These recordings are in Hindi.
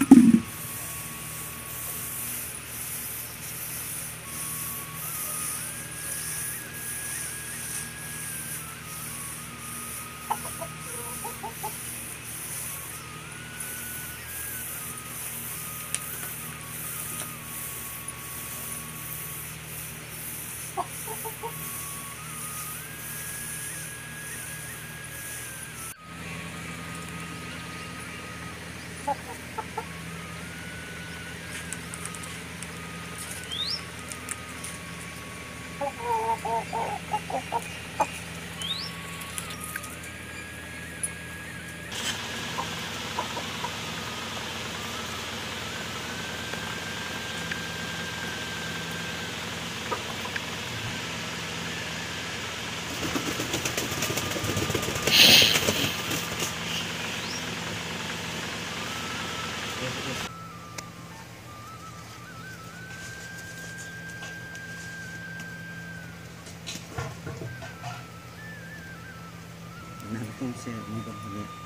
you 本線2番目。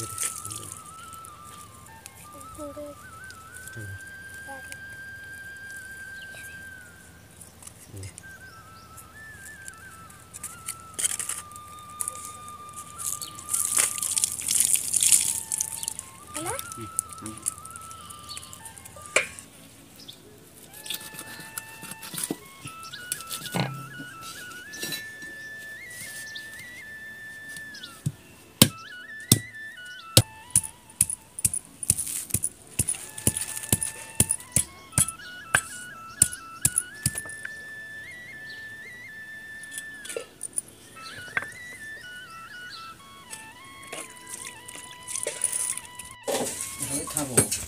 れで。うん。ね。うん。うん。Tá bom.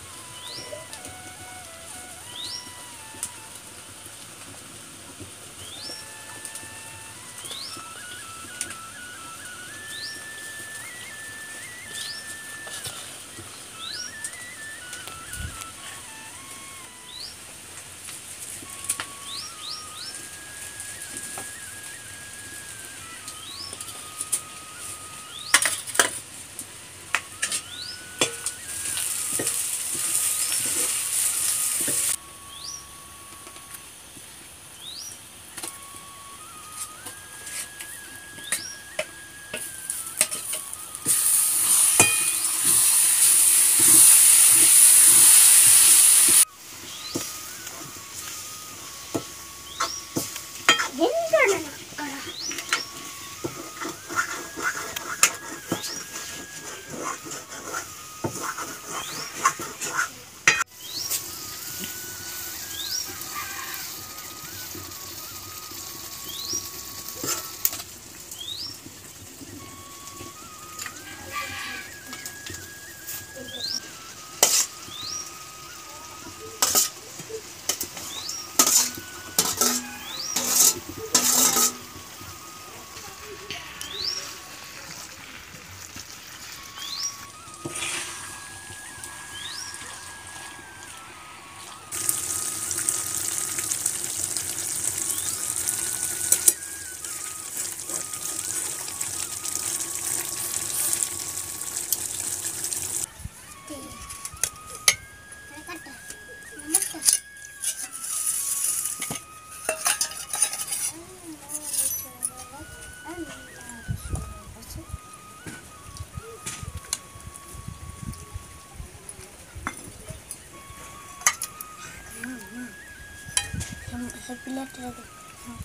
हाँ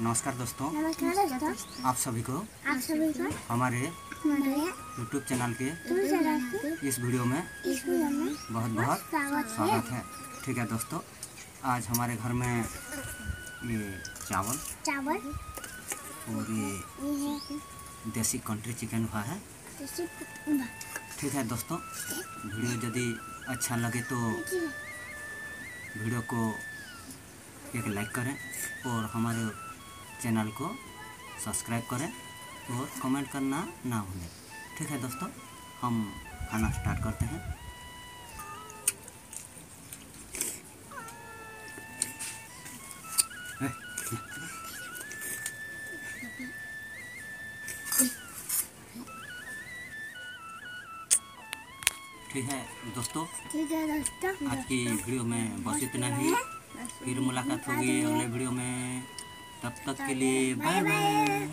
नमस्कार दोस्तों। आप सभी को आप सभी को हमारे यूट्यूब चैनल के इस वीडियो में इस वीडियो में बहुत बहुत स्वागत है। ठीक है दोस्तों आज हमारे घर में ये चावल चावल। और ये देसी कंट्री चिकन हुआ है। ठीक है दोस्तों, वीडियो यदि अच्छा लगे तो वीडियो को एक लाइक करें और हमारे चैनल को सब्सक्राइब करें और कमेंट करना ना भूलें। ठीक है दोस्तों, हम खाना स्टार्ट करते हैं। दोस्तों आज की वीडियो में बस इतना ही। फिर मुलाकात होगी अगले वीडियो में। तब तक के लिए बाय बाय